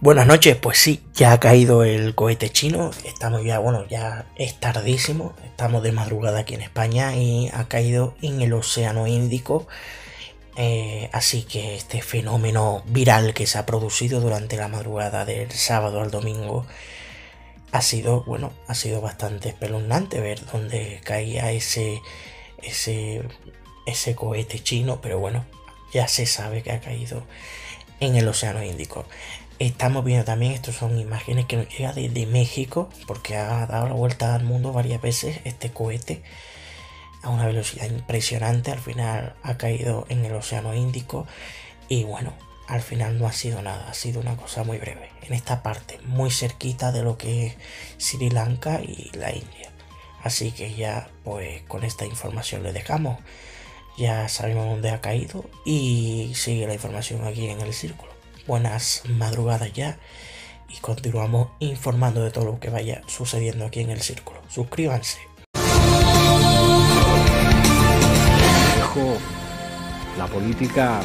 Buenas noches, pues sí, ya ha caído el cohete chino, estamos ya, bueno, ya es tardísimo, estamos de madrugada aquí en España y ha caído en el Océano Índico, eh, así que este fenómeno viral que se ha producido durante la madrugada del sábado al domingo ha sido, bueno, ha sido bastante espeluznante ver dónde caía ese, ese, ese cohete chino, pero bueno, ya se sabe que ha caído en el Océano Índico. Estamos viendo también, estas son imágenes que nos llegan desde México, porque ha dado la vuelta al mundo varias veces este cohete a una velocidad impresionante. Al final ha caído en el Océano Índico y bueno, al final no ha sido nada, ha sido una cosa muy breve. En esta parte, muy cerquita de lo que es Sri Lanka y la India. Así que ya, pues con esta información le dejamos. Ya sabemos dónde ha caído y sigue la información aquí en el círculo. Buenas madrugadas ya y continuamos informando de todo lo que vaya sucediendo aquí en el círculo. Suscríbanse. la política